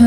就。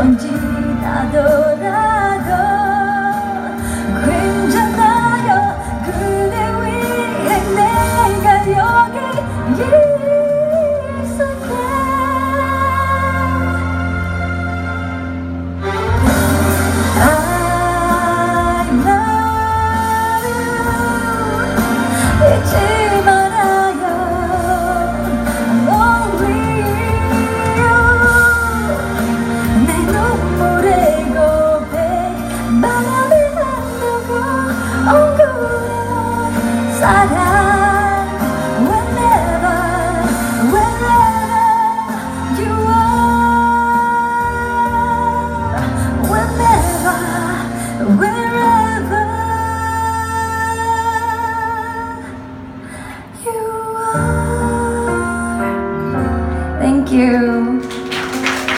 忘记他的 you.